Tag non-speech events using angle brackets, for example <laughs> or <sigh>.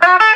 Bye. <laughs>